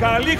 Καλή χρονιά.